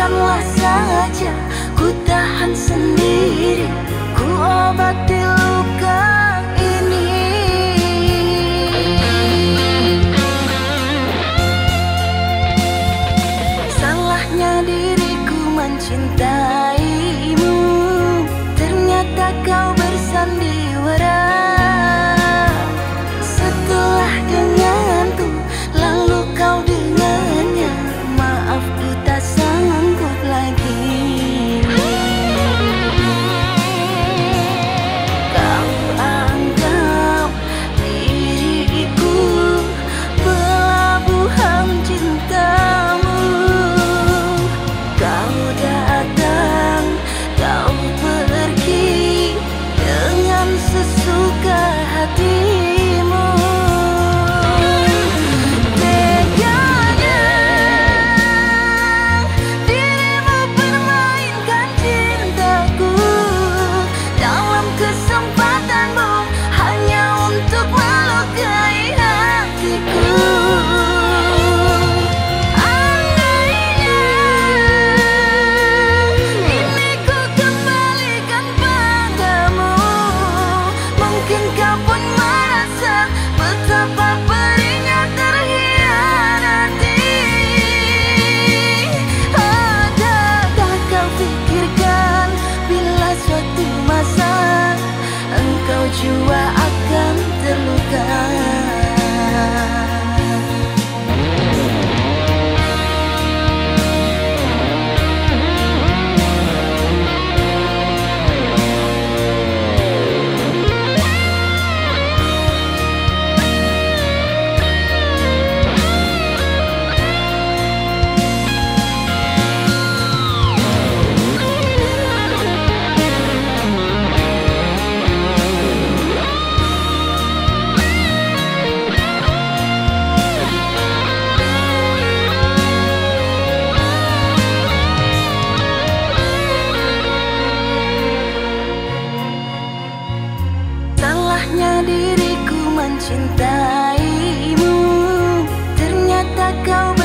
biarkanlah saja ku tahan sendiri ku obati mencintaimu. Ternyata kau